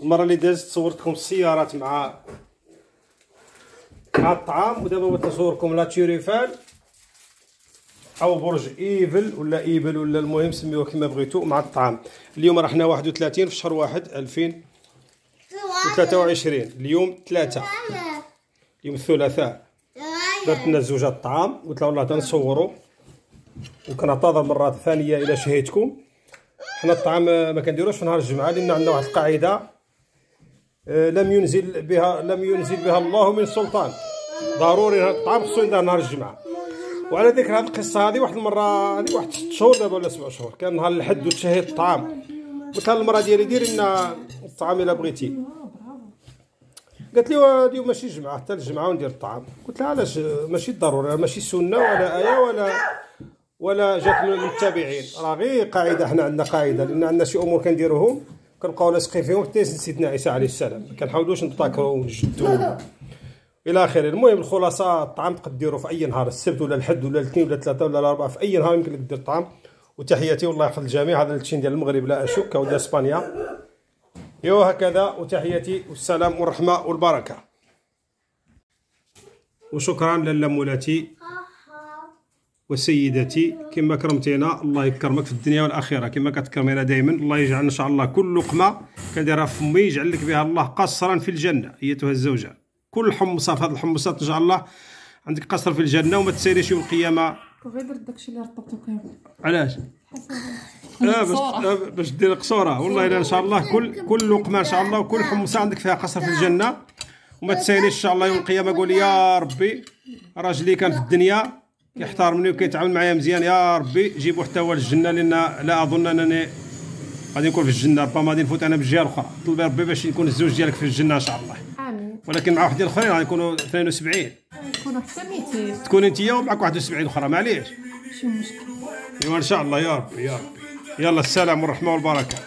المرة اللي دازت صورتكم السيارات مع مع الطعام ودابا بغيت نصوركم la tour Eiffel أو برج إيفل ولا إيفل ولا المهم سميوه كما بغيتو مع الطعام. اليوم راه حنا 31 في شهر 1 2023 اليوم 3 اليوم الثلاثاء. درت لنا زوجة الطعام قلت لها والله تنصوروا وكنعتذر مرة ثانية إلى شهيتكم. حنا الطعام ما كنديروش في نهار الجمعة لأن عندنا واحد القاعدة آه، لم ينزل بها لم ينزل بها الله من سلطان. ضروري الطعام خصو يندار نهار الجمعة. وعلى ذكر هذه القصة هذه واحد المرة هذه واحد ست شهور دابا ولا سبع شهور كان نهار الحد وتشهيت الطعام. قلت لها المرة ديالي ديري لنا الطعام إلا بغيتي. قالت لي اليوم ماشي جمعة حتى الجمعة وندير الطعام. قلت لها علاش؟ ماشي ضروري ماشي سنة ولا آية ولا ولا جات من المتابعين راه غير قاعدة حنا عندنا قاعدة لأن عندنا شي أمور كنديروهم. كنبقاو لاصقين فيهم حتى سيدنا عيسى عليه السلام. ما كنحاولوش نتذاكروا ونجدوا. إلى آخره. المهم الخلاصة الطعام تقدر ديرو في أي نهار السبت ولا الحد ولا الاثنين ولا الثلاثة ولا الاربعاء في أي نهار يمكن لك دير الطعام وتحياتي والله يحفظ الجميع. هذا التشين ديال المغرب لا أشك ديال إسبانيا. ايوا هكذا. وتحياتي والسلام والرحمة والبركة. وشكرا لاله مولاتي وسيدتي كما كرمتينا الله يكرمك في الدنيا والآخرة. كما كتكرمينا دائما الله يجعل إن شاء الله كل لقمة كديرها في فمي يجعل لك بها الله قصرا في الجنة أيتها الزوجة. كل حمصة في هذه الحمصات إن شاء الله عندك قصر في الجنة وما تسيريش يوم القيامة. غير درت داكشي اللي رطبته كامل علاش؟ آه باش آه، باش دير قصورة. والله إلا إن شاء الله كل كل لقمة إن شاء الله وكل حمصة عندك فيها قصر في الجنة. وما تسايليش إن شاء الله يوم القيامة قول يا ربي راجلي كان في الدنيا. كيحترمني وكيتعامل معايا مزيان. يا ربي جيبو حتى هو للجنة لأن لا أظن أنني غادي نكون في الجنة. ربما غادي نفوت أنا بالجهه الاخرى طلبي ربي باش يكون الزوج ديالك في الجنة إن شاء الله. آمين. ولكن مع وحدين الأخرين غادي يكونوا 72 يكونوا حتى 200 تكون أنت ومعك 71 أخرى. معليش. شي مشكل. أيوا إن شاء الله. يا ربي يا ربي. يلا السلام والرحمة والبركة.